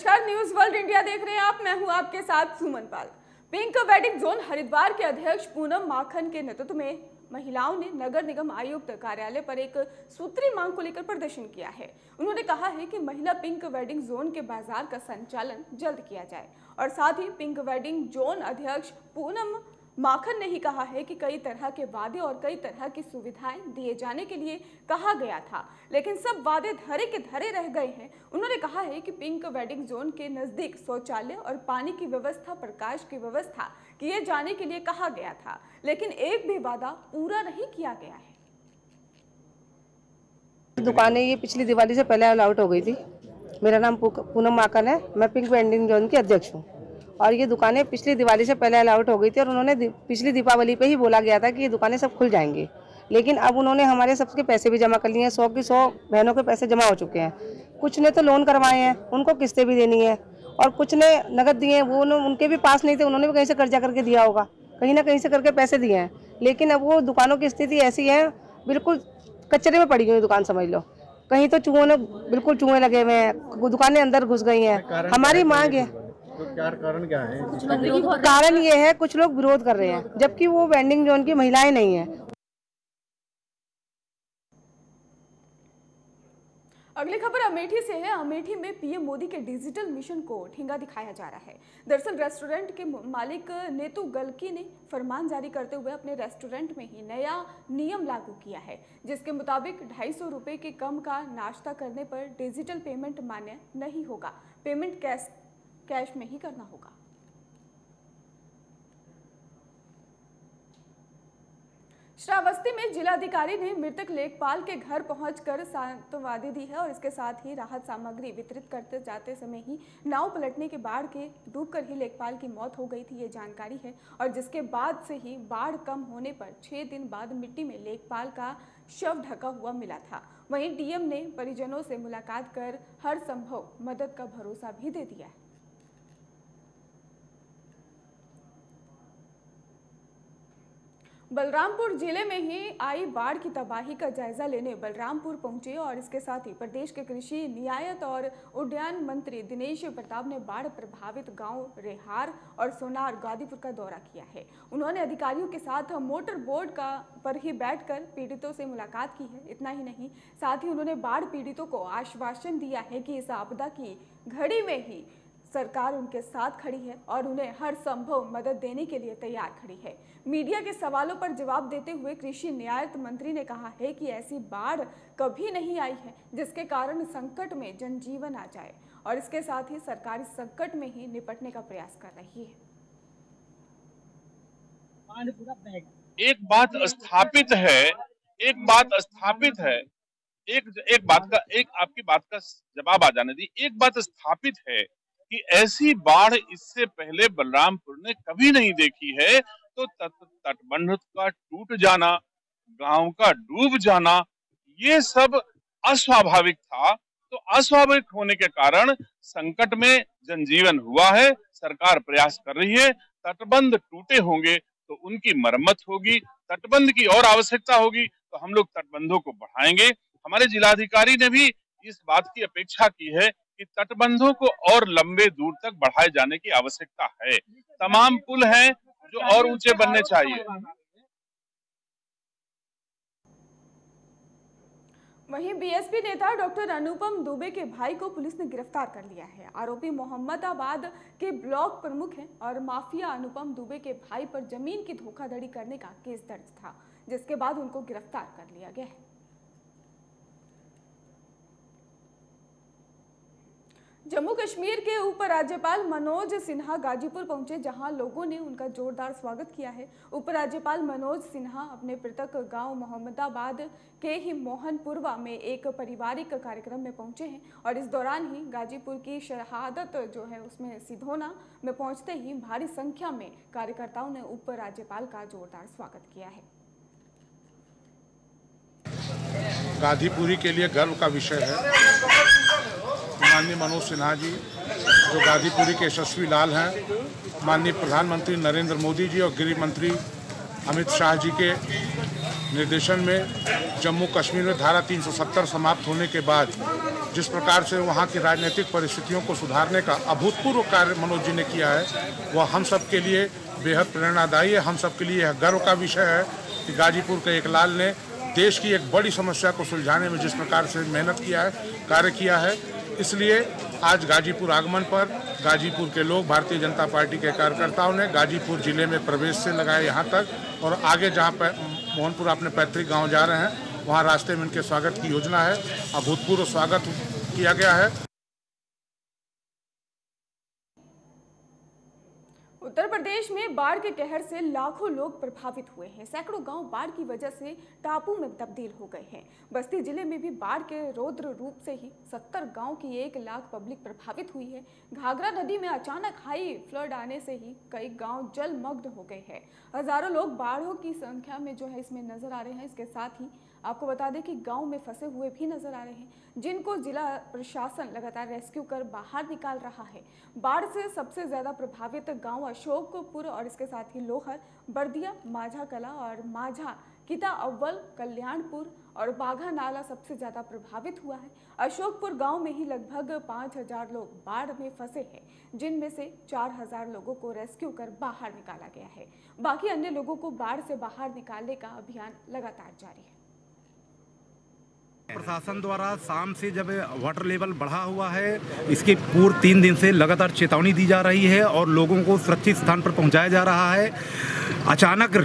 नमस्कार news world India देख रहे हैं आप। मैं हूँ आपके साथ Suman Pal. Pink wedding zone Haridwar के अध्यक्ष पूनम माखन के नेतृत्व में महिलाओं ने नगर निगम आयुक्त कार्यालय पर एक सूत्री मांग को लेकर प्रदर्शन किया है। उन्होंने कहा है कि महिला पिंक वेडिंग जोन के बाज़ार का संचालन जल्द किया जाए और साथ ही पिंक वेडिंग जोन अध्यक्ष पूनम माखन ने ही कहा है कि कई तरह के वादे और कई तरह की सुविधाएँ दिए जाने के लिए कहा गया था, लेकिन सब वादे धरे के धरे रह गए हैं। उन्होंने कहा है कि पिंक वेडिंग जोन के नज़दीक शौचालय और पानी की व्यवस्था, प्रकाश की व्यवस्था किए जाने के लिए कहा गया था, लेकिन एक भी वादा पूरा नहीं किया गया है। दुकानें ये पिछली दिवाली से पहले अलाउट हो गई थी। मेरा नाम पूनम माकन है। मैं पिंक वेंडिंग जोन की अध्यक्ष हूँ। और ये दुकानें पिछली दिवाली से पहले अलाउट हो गई थी और उन्होंने दि- पिछली दीपावली पे ही बोला गया था कि ये दुकानें सब खुल जाएँगी। लेकिन अब उन्होंने हमारे सबके पैसे भी जमा कर लिए हैं सौ की सौ बहनों के पैसे जमा हो चुके हैं। कुछ ने तो लोन करवाए हैं उनको किस्तें भी देनी है और कुछ ने नगद दिए हैं वो उनके भी पास नहीं थे उन्होंने भी कहीं से कर्जा करके दिया होगा कहीं ना कहीं से करके पैसे दिए हैं। लेकिन अब वो दुकानों की स्थिति ऐसी है बिल्कुल कचरे में पड़ी हुई दुकान समझ लो। कहीं तो चूहों ने बिल्कुल चूहे लगे हुए हैं दुकानें अंदर घुस गई हैं। हमारी मांग है क्या कारण क्या है? कारण ये है कुछ लोग विरोध कर रहे हैं जबकि वो वेंडिंग जोन की महिलाएँ नहीं है। अगली खबर अमेठी से है। अमेठी में पीएम मोदी के डिजिटल मिशन को ठेंगा दिखाया जा रहा है। दरअसल रेस्टोरेंट के मालिक नेतू गलकी ने फरमान जारी करते हुए अपने रेस्टोरेंट में ही नया नियम लागू किया है जिसके मुताबिक ढाई सौ रुपये के कम का नाश्ता करने पर डिजिटल पेमेंट मान्य नहीं होगा। पेमेंट कैश कैश में ही करना होगा। श्रावस्ती में जिलाधिकारी ने मृतक लेखपाल के घर पहुंचकर सांत्ववादी दी है और इसके साथ ही राहत सामग्री वितरित करते जाते समय ही नाव पलटने के बाढ़ के, डूबकर ही लेखपाल की मौत हो गई थी, ये जानकारी है। और जिसके बाद से ही बाढ़ कम होने पर छह दिन बाद मिट्टी में लेखपाल का शव ढका हुआ मिला था। वहीं डीएम ने परिजनों से मुलाकात कर हर संभव मदद का भरोसा भी दे दिया है। बलरामपुर ज़िले में ही आई बाढ़ की तबाही का जायजा लेने बलरामपुर पहुँचे और इसके साथ ही प्रदेश के कृषि, नियायत और उद्यान मंत्री दिनेश प्रताप ने बाढ़ प्रभावित गाँव रेहार और सोनार गादीपुर का दौरा किया है। उन्होंने अधिकारियों के साथ मोटर बोर्ड का, पर ही बैठकर पीड़ितों से मुलाकात की है। इतना ही नहीं, साथ ही उन्होंने बाढ़ पीड़ितों को आश्वासन दिया है कि इस आपदा की घड़ी में ही सरकार उनके साथ खड़ी है और उन्हें हर संभव मदद देने के लिए तैयार खड़ी है। मीडिया के सवालों पर जवाब देते हुए कृषि न्याय मंत्री ने कहा है कि ऐसी बाढ़ कभी नहीं आई है जिसके कारण संकट में जनजीवन आ जाए और इसके साथ ही सरकार इस संकट में ही निपटने का प्रयास कर रही है। एक बात स्थापित है एक बात स्थापित है एक एक बात का एक आपकी बात का जवाब आ जाने दी। एक बात स्थापित है कि ऐसी बाढ़ इससे पहले बलरामपुर ने कभी नहीं देखी है तो तटबंध का टूट जाना, गाँव का डूब जाना, ये सब अस्वाभाविक था। तो अस्वाभाविक होने के कारण संकट में जनजीवन हुआ है, सरकार प्रयास कर रही है, तटबंध टूटे होंगे तो उनकी मरम्मत होगी, तटबंध की और आवश्यकता होगी तो हम लोग तटबंधों को बढ़ाएँगे। हमारे जिलाधिकारी ने भी इस बात की अपेक्षा की है कि तटबंधों को और लंबे दूर तक बढ़ाए जाने की आवश्यकता है। तमाम पुल हैं जो और ऊँचे बनने चाहिए। वहीं बीएसपी नेता डॉक्टर अनुपम दुबे के भाई को पुलिस ने गिरफ़्तार कर लिया है। आरोपी मोहम्मदाबाद के ब्लॉक प्रमुख हैं और माफिया अनुपम दुबे के भाई पर ज़मीन की धोखाधड़ी करने का केस दर्ज था, जिसके बाद उनको गिरफ़्तार कर लिया गया है। जम्मू कश्मीर के उपराज्यपाल मनोज सिन्हा गाजीपुर पहुँचे, जहाँ लोगों ने उनका जोरदार स्वागत किया है। उपराज्यपाल मनोज सिन्हा अपने पृथक गाँव मोहम्मदाबाद के ही मोहनपुरवा में एक पारिवारिक कार्यक्रम में पहुँचे हैं और इस दौरान ही गाजीपुर की शहादत जो है उसमें सिधोना में पहुँचते ही भारी संख्या में कार्यकर्ताओं ने उपराज्यपाल का जोरदार स्वागत किया है। गांधीपुरी के लिए गर्व का विषय है। माननीय मनोज सिन्हा जी, जो गाजीपुरी के यशस्वी लाल हैं, माननीय प्रधानमंत्री नरेंद्र मोदी जी और गृह मंत्री अमित शाह जी के निर्देशन में जम्मू कश्मीर में धारा 370 समाप्त होने के बाद जिस प्रकार से वहाँ की राजनीतिक परिस्थितियों को सुधारने का अभूतपूर्व कार्य मनोज जी ने किया है, वह हम सब के लिए बेहद प्रेरणादायी है। हम सब के लिए यह गर्व का विषय है कि गाजीपुर के एक लाल ने देश की एक बड़ी समस्या को सुलझाने में जिस प्रकार से मेहनत किया है, कार्य किया है इसलिए आज गाजीपुर आगमन पर गाजीपुर के लोग, भारतीय जनता पार्टी के कार्यकर्ताओं ने गाजीपुर ज़िले में प्रवेश से लगाए यहाँ तक और आगे जहाँ पर मोहनपुर अपने पैतृक गाँव जा रहे हैं, वहाँ रास्ते में इनके स्वागत की योजना है। अभूतपूर्व स्वागत किया गया है। उत्तर प्रदेश में बाढ़ के कहर से लाखों लोग प्रभावित हुए हैं। सैकड़ों गाँव बाढ़ की वजह से टापू में तब्दील हो गए हैं। बस्ती ज़िले में भी बाढ़ के रौद्र रूप से ही 70 गाँव की एक लाख पब्लिक प्रभावित हुई है। घाघरा नदी में अचानक हाई फ्लड आने से ही कई गाँव जलमग्न हो गए हैं। हज़ारों लोग बाढ़ों की संख्या में जो है इसमें नज़र आ रहे हैं। इसके साथ ही आपको बता दें कि गाँव में फंसे हुए भी नज़र आ रहे हैं, जिनको जिला प्रशासन लगातार रेस्क्यू कर बाहर निकाल रहा है। बाढ़ से सबसे ज़्यादा प्रभावित गाँव अशोकपुर और इसके साथ ही लोहर, बर्दिया, माझा कला और माझा, किता अव्वल, कल्याणपुर और बाघा नाला सबसे ज़्यादा प्रभावित हुआ है। अशोकपुर गाँव में ही लगभग पाँच हज़ार लोग बाढ़ में फंसे हैं, जिनमें से चार हज़ार लोगों को रेस्क्यू कर बाहर निकाला गया है। बाकी अन्य लोगों को बाढ़ से बाहर निकालने का अभियान लगातार जारी है। प्रशासन द्वारा शाम से जब वाटर लेवल बढ़ा हुआ है, इसके पूर्व तीन दिन से लगातार चेतावनी दी जा रही है और लोगों को सुरक्षित स्थान पर पहुँचाया जा रहा है। अचानक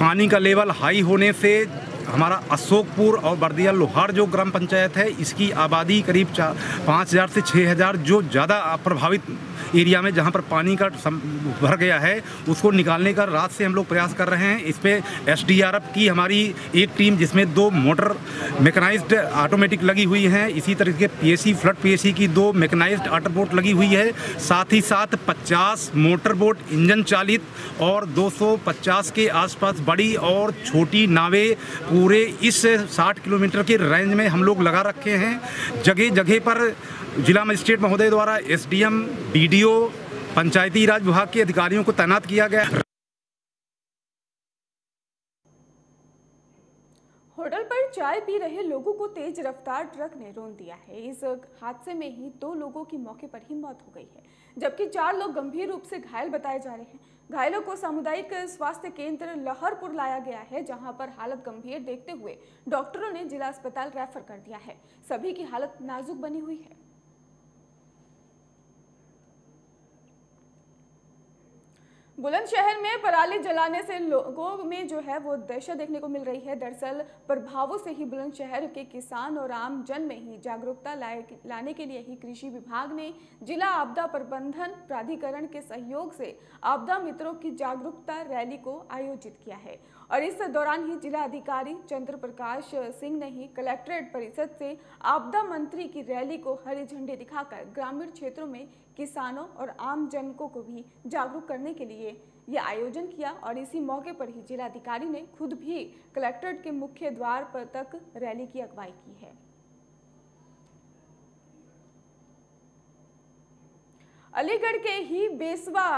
पानी का लेवल हाई होने से हमारा अशोकपुर और बर्दिया लोहार जो ग्राम पंचायत है, इसकी आबादी करीब चार पाँच हज़ार से छः हज़ार जो ज़्यादा प्रभावित एरिया में जहाँ पर पानी का भर गया है, उसको निकालने का रात से हम लोग प्रयास कर रहे हैं। इस पर एस की हमारी एक टीम जिसमें दो मोटर मैकेनाइज्ड ऑटोमेटिक लगी हुई हैं, इसी तरीके पीएसी, फ्लड पीएसी की दो मैकेनाइज्ड ऑटो बोट लगी हुई है, साथ ही साथ 50 मोटर बोट, इंजन चालित और 250 के आसपास बड़ी और छोटी नावें पूरे इस 60 किलोमीटर के रेंज में हम लोग लगा रखे हैं। जगह जगह पर जिला मजिस्ट्रेट महोदय द्वारा एसडीएम डीडीओ पंचायती राज विभाग के अधिकारियों को तैनात किया गया। होटल पर चाय पी रहे लोगों को तेज रफ्तार ट्रक ने रोन दिया है। इस हादसे में ही दो लोगों की मौके पर ही मौत हो गई है, जबकि चार लोग गंभीर रूप से घायल बताए जा रहे हैं। घायलों को सामुदायिक स्वास्थ्य केंद्र लहरपुर लाया गया है, जहाँ पर हालत गंभीर देखते हुए डॉक्टरों ने जिला अस्पताल रेफर कर दिया है। सभी की हालत नाजुक बनी हुई है। बुलंदशहर में पराली जलाने से लोगों में जो है वो दहशत देखने को मिल रही है। दरअसल प्रभावों से ही बुलंदशहर के किसान और आम जन में ही जागरूकता लाने के लिए ही कृषि विभाग ने जिला आपदा प्रबंधन प्राधिकरण के सहयोग से आपदा मित्रों की जागरूकता रैली को आयोजित किया है। और इस दौरान ही जिला अधिकारी चंद्र प्रकाश सिंह ने ही कलेक्ट्रेट परिषद से आपदा मंत्री की रैली को हरी झंडी दिखाकर ग्रामीण क्षेत्रों में किसानों और आम जनकों को भी जागरूक करने के लिए ये आयोजन किया और इसी मौके पर ही जिलाधिकारी ने खुद भी कलेक्ट्रेट के मुख्य द्वार पर तक रैली की अगुवाई की है। अलीगढ़ के ही बेसवा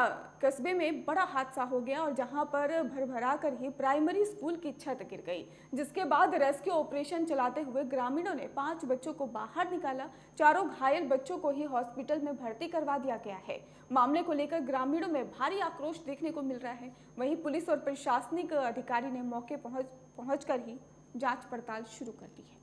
कस्बे में बड़ा हादसा हो गया और जहाँ पर भरभरा कर ही प्राइमरी स्कूल की छत गिर गई, जिसके बाद रेस्क्यू ऑपरेशन चलाते हुए ग्रामीणों ने पाँच बच्चों को बाहर निकाला। चारों घायल बच्चों को ही हॉस्पिटल में भर्ती करवा दिया गया है। मामले को लेकर ग्रामीणों में भारी आक्रोश देखने को मिल रहा है। वहीं पुलिस और प्रशासनिक अधिकारी ने मौके पहुँच पहुँच कर ही जाँच पड़ताल शुरू कर दी है।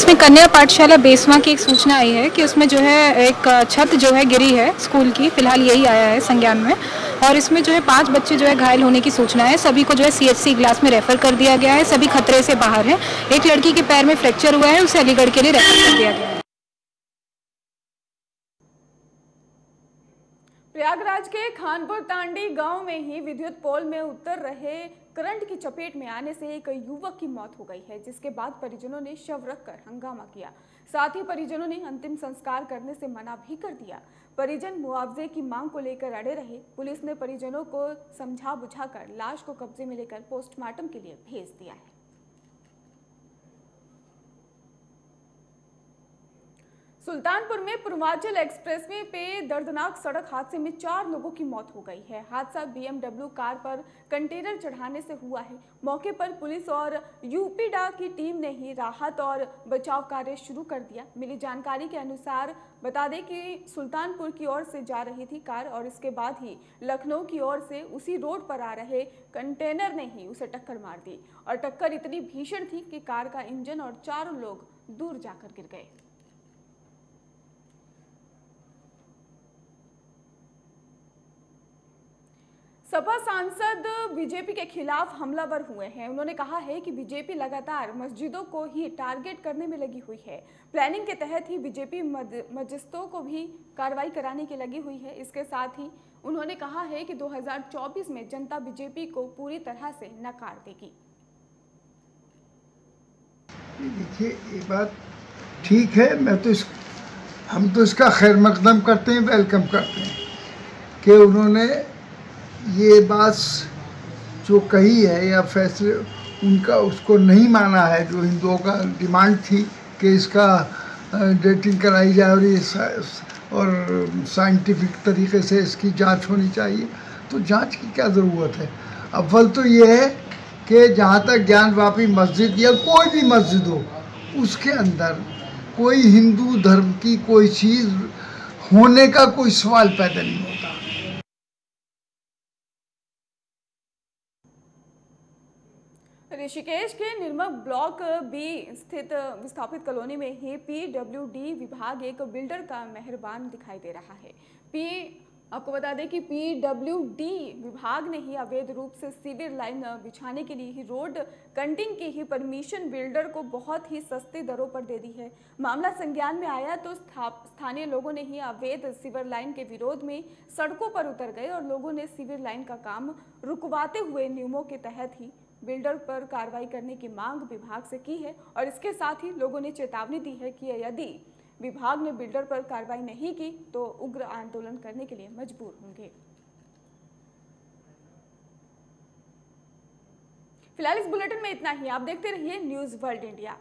इसमें कन्या पाठशाला बेसवा की एक सूचना आई है कि उसमें जो है एक छत जो है गिरी है स्कूल की, फ़िलहाल यही आया है संज्ञान में। और इसमें जो है पाँच बच्चे जो है घायल होने की सूचना है। सभी को जो है सीएचसी क्लास में रेफर कर दिया गया है। सभी खतरे से बाहर है। एक लड़की के पैर में फ्रैक्चर हुआ है, उसे अलीगढ़ के लिए रेफर कर दिया गया है प्रयागराज के खानपुर तांडी गाँव में ही विद्युत पोल में उतर रहे करंट की चपेट में आने से एक युवक की मौत हो गई है, जिसके बाद परिजनों ने शव रखकर हंगामा किया। साथ ही परिजनों ने अंतिम संस्कार करने से मना भी कर दिया। परिजन मुआवजे की मांग को लेकर अड़े रहे। पुलिस ने परिजनों को समझा बुझाकर लाश को कब्जे में लेकर पोस्टमार्टम के लिए भेज दिया है। सुल्तानपुर में पूर्वांचल एक्सप्रेसवे पे दर्दनाक सड़क हादसे में चार लोगों की मौत हो गई है। हादसा बीएमडब्ल्यू कार पर कंटेनर चढ़ाने से हुआ है। मौके पर पुलिस और यूपीडा की टीम ने ही राहत और बचाव कार्य शुरू कर दिया। मिली जानकारी के अनुसार बता दें कि सुल्तानपुर की ओर से जा रही थी कार और इसके बाद ही लखनऊ की ओर से उसी रोड पर आ रहे कंटेनर ने ही उसे टक्कर मार दी। और टक्कर इतनी भीषण थी कि कार का इंजन और चारों लोग दूर जाकर गिर गए। सपा सांसद बीजेपी के खिलाफ हमलावर हुए हैं। उन्होंने कहा है कि बीजेपी लगातार मस्जिदों को ही टारगेट करने में लगी हुई है। प्लानिंग के तहत ही बीजेपी मस्जिदों को भी कार्रवाई कराने की लगी हुई है। इसके साथ ही उन्होंने कहा है कि 2024 में जनता बीजेपी को पूरी तरह से नकार देगी। देखिए, ये बात ठीक है। मैं तो इस, हम तो इसका खैर मकदम करते हैं, वेलकम करते हैं कि उन्होंने ये बात जो कही है या फैसले, उनका उसको नहीं माना है, जो हिंदुओं का डिमांड थी कि इसका डेटिंग कराई जाए और और साइंटिफिक तरीके से इसकी जाँच होनी चाहिए तो जाँच की क्या ज़रूरत है? अव्वल तो ये है कि जहाँ तक ज्ञान ज्ञानवापी मस्जिद या कोई भी मस्जिद हो, उसके अंदर कोई हिंदू धर्म की कोई चीज़ होने का कोई सवाल पैदा नहीं होता। ऋषिकेश के निर्मक ब्लॉक बी स्थित विस्थापित कॉलोनी में ही पीडब्ल्यूडी विभाग एक बिल्डर का मेहरबान दिखाई दे रहा है। पी आपको बता दें कि पीडब्ल्यूडी विभाग ने ही अवैध रूप से सीवर लाइन बिछाने के लिए ही रोड कंटिंग की ही परमिशन बिल्डर को बहुत ही सस्ते दरों पर दे दी है। मामला संज्ञान में आया तो स्थानीय लोगों ने ही अवैध सीवर लाइन के विरोध में सड़कों पर उतर गए और लोगों ने सीवर लाइन का काम रुकवाते हुए नियमों के तहत ही बिल्डर पर कार्रवाई करने की मांग विभाग से की है और इसके साथ ही लोगों ने चेतावनी दी है कि यदि विभाग ने बिल्डर पर कार्रवाई नहीं की तो उग्र आंदोलन करने के लिए मजबूर होंगे। फ़िलहाल इस बुलेटिन में इतना ही। आप देखते रहिए न्यूज़ वर्ल्ड इंडिया।